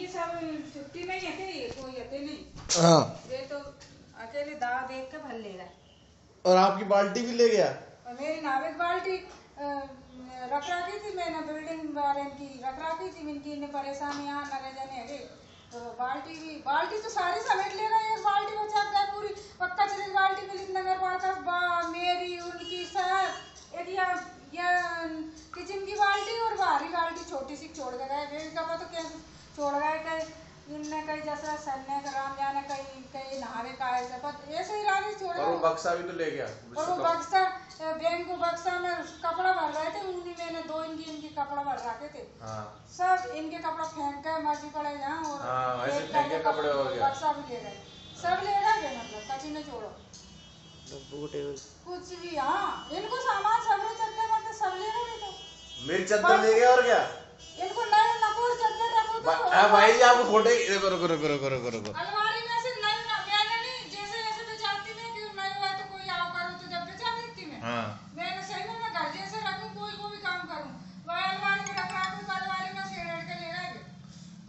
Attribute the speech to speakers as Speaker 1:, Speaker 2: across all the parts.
Speaker 1: ये सब छुट्टी में ही है ये कोई हते नहीं?
Speaker 2: हाँ।
Speaker 1: ये तो अकेले दाव देख के भर लेगा।
Speaker 2: और आपकी बाल्टी भी ले गया?
Speaker 1: और मेरी नाविक बाल्टी रख रखी थी मैंने बिल्डिंग वाले की रख रखी थी इनकी इन्हें परेशानी यहाँ न रह जाने अरे तो बाल्टी भी बाल्टी तो सारी समेट लेगा एक बाल्टी बचा पूरी। पक्का चली बाल्टी मिली नगर बा मेरी उनकी सब एक या या किचन की बाल्टी और बाहरी बाल्टी छोटी सी छोड़ के गए बेबी का तो कैसे छोड़ गए कहीं इनने कहीं जैसा सन्ने का राम जाने कहीं कहीं नहावे का ऐसा पर ऐसे ही रानी छोड़।
Speaker 2: और वो बक्सा भी तो ले गया
Speaker 1: और वो बक्सा बैंक को बक्सा में कपड़ा भर रहे थे उन्हीं मैंने दो इनकी इनकी कपड़ा भर रखे थे।
Speaker 2: हाँ।
Speaker 1: सब इनके कपड़ा फेंक के मर्ज़ी पड़े जहाँ और
Speaker 2: हाँ, ऐसे
Speaker 1: एक
Speaker 2: फेंके
Speaker 1: का
Speaker 2: कपड़े हो गया।
Speaker 1: बक्सा भी ले गए। सब ले गए मतलब कभी न छोड़ो। कुछ भी हाँ इनको सामान सब चलते मतलब सब ले गए तो।
Speaker 2: मेरी चद्दर ले गया और क्या?
Speaker 1: इनको नए नकोर तो
Speaker 2: हाँ भाई आपको खोटे रुको रुको रुको रुको रुको रुको।
Speaker 1: अलमारी में से नई न- मैंने नहीं जैसे जैसे बेचाती मैं कि नई हुआ तो कोई आओ करो तो जब मैं।
Speaker 2: हाँ।
Speaker 1: मैंने सही में मैं घर जैसे रखूँ कोई को भी काम करूँ। वह अलमारी में रख रखूँ तो अलमारी में से रेड़ ले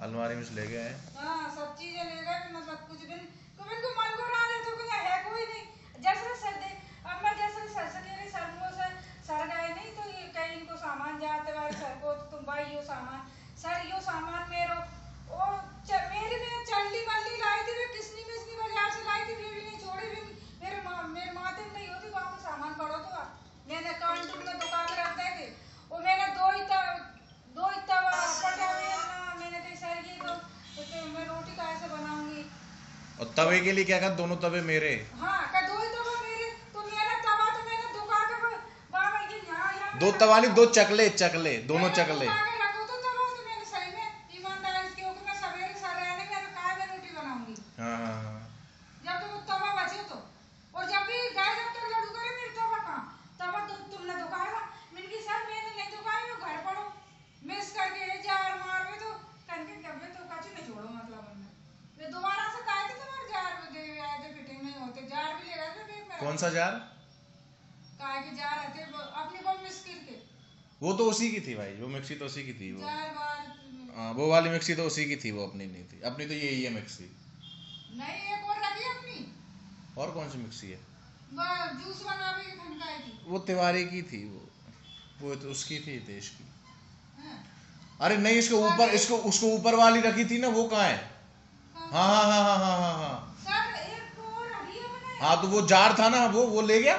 Speaker 2: अलमारी में से ले गए हैं
Speaker 1: हाँ सब चीज़ें ले गए कि मतलब कुछ भी तो इनको मन को ना दे तो कोई है कोई नहीं जैसे सर दे अब मैं जैसे सर से कह रही सर वो सर सर गए नहीं तो ये कहीं इनको सामान जाते वाले सर को तो तुम भाई यो सामान सर यो सामान मेरो ओ च, मेरी मैं चल्ली मल्ली लाई थी मैं किसनी मिसनी बाज़ार से लाई थी बेबी नहीं छोड़ी भी मेरे माँ मेरे माथे में नहीं होती वहाँ पे सामान पड़ो तो मैंने काउंटर में दुकान में रख दे थी वो मैंने दो ही तव दो ही तवा पटा ना मैंने कही सर ये तो, तो मैं रोटी कैसे बनाऊँगी
Speaker 2: और तवे के लिए क्या कहा? दोनों तवे मेरे।
Speaker 1: हाँ दो ही तवा मेरे। तो मेरा तवा तो मैंने
Speaker 2: दो तवा नहीं दो चकले चकले दोनों चकले
Speaker 1: दुकान के रखो तो तवा तो मैंने सही में ईमानदारी से क्योंकि मैं सवेरे सर रहने में कहा मैं रोटी बनाऊँगी
Speaker 2: हाँ हाँ हाँ
Speaker 1: जब तो वो तवा बचे तो और जब भी गाय जब तक लड़ू करे मेरे तवा कहाँ तवा तो तुमने दुकाया मैंने की सर मैंने नहीं दुकाया वो घर पड़ो मिस करके ये जार मार में तो करके कभी तो कछु नहीं छोड़ो मतलब हमने वे दोबारा से कहे थे तुम्हारे जार में दे आए थे फिटिंग नहीं होते जार भी ले गए थे बैग में
Speaker 2: कौन सा जार?
Speaker 1: कि जार रहते वो को मिस करके
Speaker 2: वो तो उसी की थी भाई वो मिक्सी तो उसी की थी वो। हाँ वो वाली मिक्सी तो उसी की थी वो अपनी नहीं थी। अपनी तो यही है मिक्सी।
Speaker 1: नहीं एक और रखी अपनी।
Speaker 2: और कौन सी मिक्सी है?
Speaker 1: वो जूस बना थी।
Speaker 2: वो तिवारी की थी वो। वो तो उसकी थी देश की। अरे नहीं इसके ऊपर इसको उसको ऊपर वाली रखी थी ना वो कहाँ है? हाँ। हाँ हाँ हाँ हाँ हाँ हाँ
Speaker 1: रखी है
Speaker 2: हाँ तो वो जार था ना वो वो ले गया?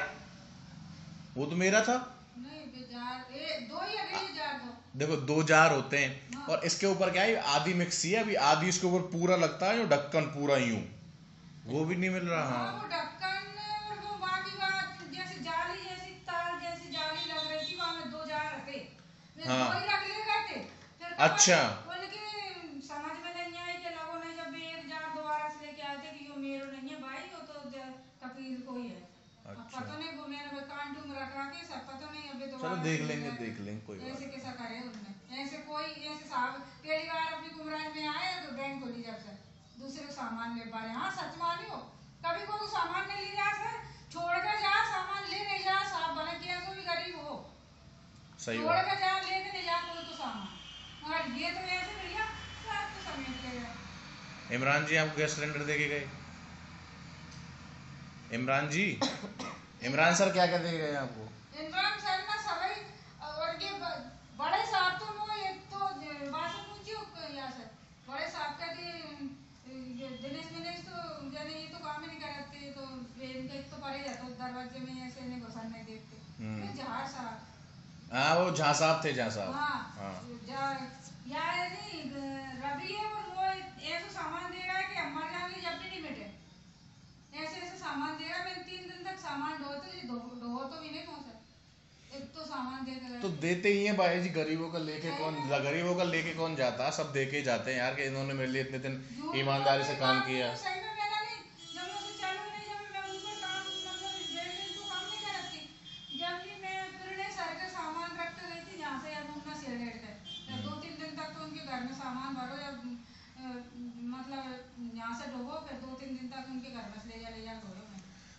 Speaker 2: वो तो मेरा था।
Speaker 1: नहीं बेजार ए दो ही अगली जार दो।
Speaker 2: देखो दो जार होते हैं। और इसके ऊपर क्या है? आधी मिक्सी है अभी आधी इसके ऊपर पूरा लगता है जो ढक्कन पूरा यूँ वो भी नहीं मिल रहा।
Speaker 1: हाँ
Speaker 2: हाँ।
Speaker 1: वो ढक्कन और वो बाकी बात जैसे जाली जैसी तार जैसी जाली लग रही थी वहाँ में दो जार थे
Speaker 2: हाँ।
Speaker 1: ही
Speaker 2: अच्छा।
Speaker 1: उनके समझ में नहीं आई कि लोगों ने जब एक जार दोबारा से लेके आए थे कि यो मेरो नहीं है भाई वो तो ज- कपिल को ही है अब
Speaker 2: अच्छा।
Speaker 1: पता नहीं वो मैंने में रख रखा सब पता नहीं अभी
Speaker 2: चलो देख लेंगे देख लेंगे कोई बात
Speaker 1: ऐसे कैसा करे उसने ऐसे कोई ऐसे साहब पहली बार अपनी में आए तो बैंक खोली जब से। दूसरे को सामान ले पा रहे हाँ। सच मानियो कभी कोई सामान नहीं ले जा सर। छोड़ कर जा सामान ले नहीं जा साहब कैसे भी गरीब हो।
Speaker 2: सही
Speaker 1: छोड़ कर जा लेके नहीं जा कोई तो सामान। मगर ये तो ऐसे भैया सब तो समेट ले गए।
Speaker 2: इमरान जी आपको गैस सिलेंडर दे के गए? इमरान जी? इमरान सर क्या क्या दे के गए आपको?
Speaker 1: इमरान सर ना सभी और ब- बड़े साहब तो वो एक तो बासठ पूछी यहाँ से बड़े साहब का कि दिनेश दिनेश तो जाने ये तो काम ही नहीं करते तो इनका एक तो परे जाता दरवाजे में ऐसे नहीं घुसन नहीं देखते।
Speaker 2: हम्म।
Speaker 1: जहार साहब।
Speaker 2: हाँ वो झा साहब थे झा साहब।
Speaker 1: हाँ
Speaker 2: हाँ।
Speaker 1: यार नहीं रवि है वो ऐसा सामान दे रहा है कि हमारे यहाँ की जब भी नहीं मिटे ऐसे ऐसे सामान दे रहा है मैं तीन दिन तक सामान ढो तो ढो ढो तो भी नहीं पहुँचा एक तो सामान दे के
Speaker 2: तो देते ही हैं भाई जी गरीबों का लेके कौन गरीबों का लेके कौन जाता? सब दे के ही जाते हैं यार कि इन्होंने मेरे लिए इतने दिन ईमानदारी से काम किया।
Speaker 1: मैंने काम मतलब दिन तो दो तो मतलब यहाँ से ढोबो फिर दो तीन दिन तक उनके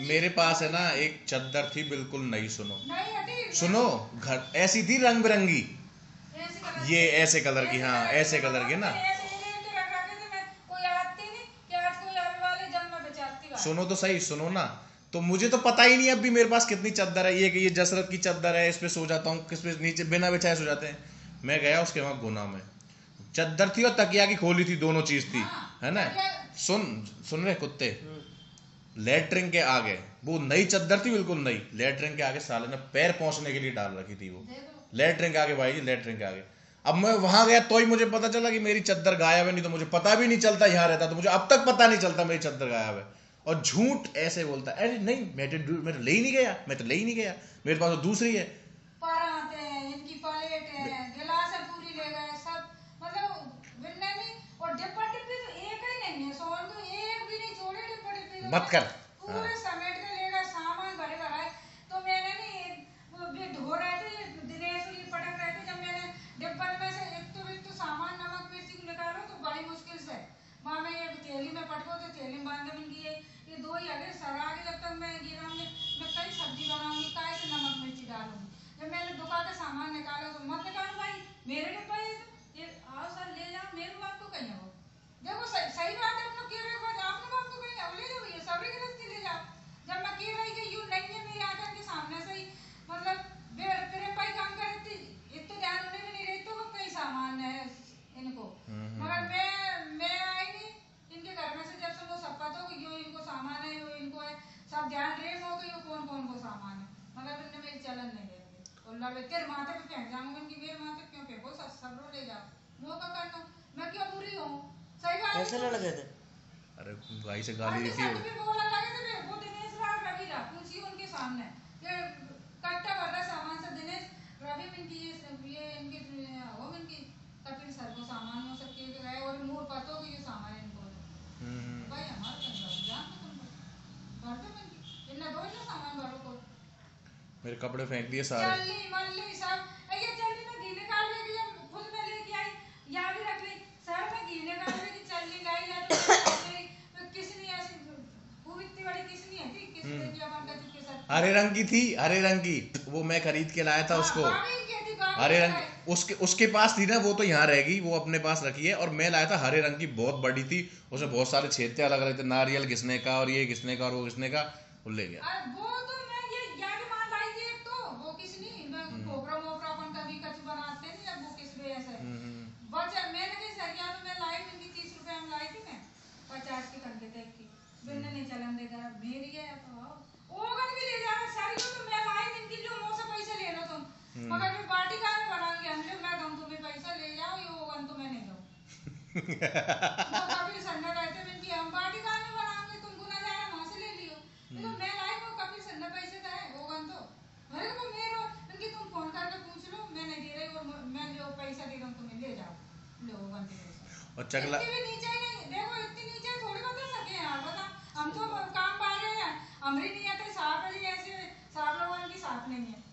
Speaker 2: मेरे पास है। ना एक चद्दर थी बिल्कुल नई सुनो।
Speaker 1: नहीं
Speaker 2: सुनो घर ऐसी थी रंग बिरंगी ये ऐसे कलर की हाँ ऐसे कलर की ना।
Speaker 1: ही
Speaker 2: सुनो तो सही सुनो ना। तो मुझे तो पता ही नहीं अब भी मेरे पास कितनी चद्दर है। ये कि ये जसरत की चद्दर है इस पे सो जाता हूँ किस पे नीचे बिना बिछाए सो जाते हैं। मैं गया उसके वहाँ गुना में। चद्दर थी और तकिया की खोली थी दोनों चीज़ थी है ना? सुन सुन रहे कुत्ते? लेटरिन के आगे वो नई चद्दर थी बिल्कुल नई लेटरिन के आगे साले ने पैर पहुँचने के लिए डाल रखी थी वो।
Speaker 1: देखो
Speaker 2: लेटरिन के आगे भाई जी लेटरिन के आगे। अब मैं वहाँ गया तो ही मुझे पता चला कि मेरी चद्दर गायब है नहीं तो मुझे पता भी नहीं चलता यहाँ रहता तो मुझे अब तक पता नहीं चलता मेरी चद्दर गायब है। और झूठ ऐसे बोलता है अरे नहीं मैं तो मैं तो ले ही नहीं गया मैं तो ले ही नहीं गया मेरे पास तो दूसरी है।
Speaker 1: है है गिलास है पूरी ले गए सब मतलब बिन्ने नहीं और डिब्बा डिब्बी तो एक ही नहीं है सोन तो एक भी नहीं छोड़े डिब्बा डिब्बी तो
Speaker 2: मत कर।
Speaker 1: पूरे समेट के ले गए सामान भरे भराए तो मैंने नहीं वो भी ढो रहे थे दिनेश और ये पटक रहे थे जब मैंने डिब्बा में से एक तो एक तो सामान नमक मिर्ची निकालो तो बड़ी मुश्किल से वहाँ मैं ये थैली में पटको तो थैली में बाँध के मैंने की ये ये दो ही अगर सर आगे जब तक मैं गिराऊँगी मैं कई सब्ज़ी बनाऊँगी काय से नमक मिर्ची डालूँगी जब मैंने दुकान का सामान निकाला तो मत निकालो भाई मेरे डिब्बा ये तो ये आओ सर ले जाओ मेरे बाप को कहीं हो देखो सही सही बात है अपना केवल बात आपने बाप को कहीं अब ले जाओ ये सबरी गृहस्थी ले जाओ जब मैं कह रही कि यू नहीं है मेरी आँखों के सामने से ही मतलब बेर तेरे पाई काम कर रही थी इतना ध्यान उन्हें भी नहीं रही तो वो कई सामान है इनको मगर मैं मैं आई नहीं इनके घर में से जब से वो सब पता हो कि यो इनको सामान है यो इनको है सब ध्यान रहे हो कि यो कौन कौन को सामान है मगर इनने मेरी चलन नहीं और तेरे माथे पे फेंक जाऊँगा इनकी मेरे माथे क्यों फेंको सब सब रो ले जाओ। मौका करना मैं क्यों बुरी हूँ? सही बात
Speaker 3: कैसे लड़ गए थे?
Speaker 2: अरे भाई से गाली दी थी
Speaker 1: भी बोला लगे थे वो दिनेश राव रवि राव पूछिए उनके सामने। ये कट्टा भर रहा सामान से दिनेश रवि में इनकी ये ये इनके वो इनकी कपिल सर को सामान वो सब के गए और मूड पतो कि ये सामान इनको दो।
Speaker 2: हम्म,
Speaker 1: भाई हमारा कंगाल जान तो तुम भर दो इनकी इन्हें दो ना सामान भरो को
Speaker 2: मेरे कपड़े फेंक दिए सारे।
Speaker 1: चलनी मल्ली सब ये चलनी में घी निकाल लेगी जब खुद में लेके आई यहाँ भी रख ली। सर में घी निकाल लेगी चलनी लाई या तो ऐसी इतनी बड़ी है? थी
Speaker 2: हम्म।
Speaker 1: चुपके साथ
Speaker 2: हरे रंग की थी हरे रंग की। वो मैं खरीद के लाया था उसको। हरे रंग उसके उसके पास थी ना वो तो यहाँ रहेगी वो अपने पास रखी है। और मैं लाया था हरे रंग की बहुत बड़ी थी। उसमें बहुत सारे छेद थे अलग अलग थे नारियल घिसने का और ये घिसने का और वो घिसने का वो ले गया
Speaker 1: वो तो मैं ये यहाँ के मान लाई थी एक तो वो किसने मैं
Speaker 2: हम्म।
Speaker 1: खोपरा मोपरा अपन कभी कच बनाते नहीं जब वो किस वजह से
Speaker 2: हम्म, हम्म,
Speaker 1: बचा मैंने कही सरिया तो मैं लाई थी तीस रुपए में लाई थी मैं पचास की कंटे तक की बिन्ने नहीं चलन दे घर मेरी है तो आओ भी ले जाना सारी तो मैं लाई इनकी जो मुँह पैसे ले लो तुम
Speaker 2: हम्म।
Speaker 1: मगर मैं बाटी का में बनाऊँगी हम लोग मैं दूँ तुम्हें पैसा ले जाओ ये ओगन तो मैं नहीं दूँ कभी संडे रहते कि हम बाटी का में बनाएँगे तुमको ना जाना वहाँ से ले लियो। तो मैं लाई वो कभी संडे पैसे तो। है ओगन तो अरे वो मेरो इनकी तुम फ़ोन करके पूछ लो मैं नहीं दे रही और मैं जो पैसा दे रहा हूँ तुम्हें ले जाओ। लो ओगन के पैसा
Speaker 2: और चकला
Speaker 1: इतनी नीचे नहीं देखो इतनी नीचे थोड़ी बता सके यार बता हम तो रहे हैं हमारी नियत है साफ़ है ऐसे साफ़ लोगों की साफ़ नहीं है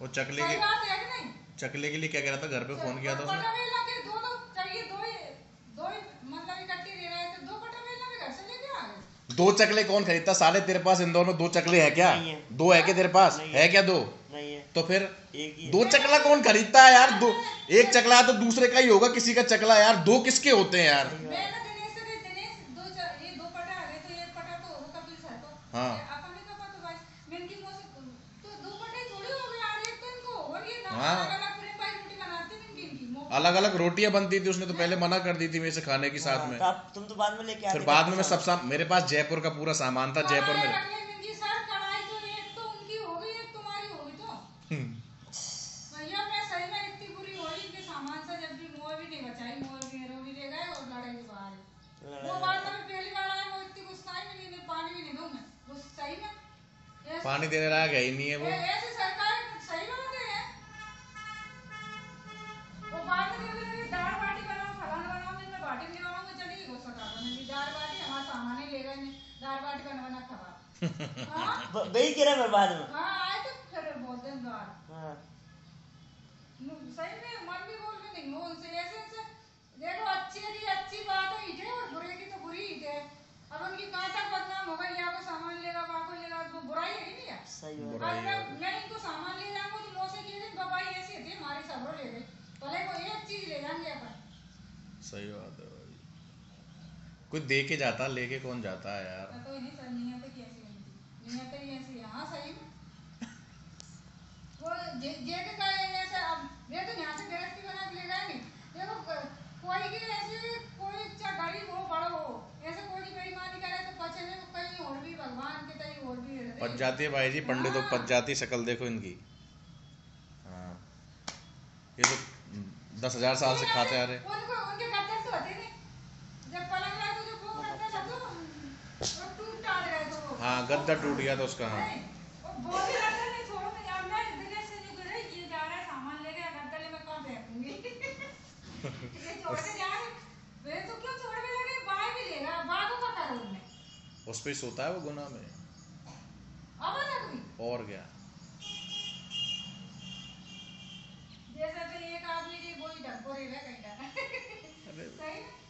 Speaker 2: वो चकले के
Speaker 1: बात है कि नहीं
Speaker 2: चकले के लिए क्या कह रहा था घर पे फ़ोन किया था उसने
Speaker 1: पटावेला के दो दो चाहिए दो ही दो ही मतलब इकट्ठी ले रहे थे दो पटावेला भी घर से लेके आ गए
Speaker 2: दो चकले कौन खरीदता साले तेरे पास इन दोनों दो चकले हैं क्या
Speaker 3: नहीं है।
Speaker 2: दो है क्या तेरे पास
Speaker 3: नहीं
Speaker 2: है क्या दो
Speaker 3: नहीं है
Speaker 2: तो फिर
Speaker 3: एक ही है।
Speaker 2: दो चकला कौन खरीदता है यार दो एक चकला तो दूसरे का ही होगा किसी का चकला यार दो किसके होते हैं यार
Speaker 1: मैंने दिनेश से कही दिनेश दो च- ये दो पटा आ गए तो एक पटा तो होगा कपिल सर को
Speaker 2: हाँ।
Speaker 1: ये अपन ने कहा तो भाई मैं इनकी मुँह से तो दो पटे थोड़ी हो गए यार एक तो इनको और ये ना
Speaker 2: हाँ।
Speaker 1: अलग अलग हैं
Speaker 2: रोटियाँ बनती थी उसने तो पहले मना कर दी थी मेरे से खाने की साथ में।
Speaker 3: तो तुम तो बाद में लेके
Speaker 2: फिर बाद में मैं सब। साम मेरे पास जयपुर का पूरा सामान था जयपुर में
Speaker 1: कढ़ाई रख ले इनकी सर कढ़ाई तो एक हाँ
Speaker 3: ब- वही कह रहा मैं बाद में?
Speaker 1: हाँ आए थे फिर बहुत दिन बाद
Speaker 3: हाँ।
Speaker 1: नु- सही में मन भी बोल नहीं मुँह से ऐसे ऐसे। देखो अच्छी की अच्छी बात है ईटे और बुरे की तो बुरी ईटे अब उनकी कहाँ तक बदनाम होगा या को सामान लेगा वहाँ को लेगा वो बुराई है नहीं यार?
Speaker 3: सही
Speaker 2: है।
Speaker 1: मैं मैं इनको सामान ले जाऊँगा तो मुँह से कह दिन दवाई ऐसी होती है हमारी ले भले वो एक चीज़ ले जाएँगे अपन।
Speaker 2: सही बात है कोई दे के जाता लेके कौन जाता है यार?
Speaker 1: तो इन्हीं सर ही ऐसी सही। वो जे जे के कहे ऐसे अब ये तो यहाँ से गृहस्थी बना के ले गए नहीं देखो कोई की ऐसे कोई चाहे गरीब हो बड़ा हो ऐसे कोई की बेईमानी करे तो पचे में कहीं और भी भगवान के कहीं और भी
Speaker 2: पच जाती है भाई जी पंडितों पच जाती है। शक्ल देखो इनकी। हाँ। ये तो दस हज़ार साल से खाते आ रहे
Speaker 1: भी लेगा बाय को क्या करो उनने
Speaker 2: उस पे सोता है वो गुना में।
Speaker 1: कोई
Speaker 2: और क्या?
Speaker 1: जैसे फिर एक आदमी की बोली ढक को रेला कहीं
Speaker 2: अरे
Speaker 1: सही है?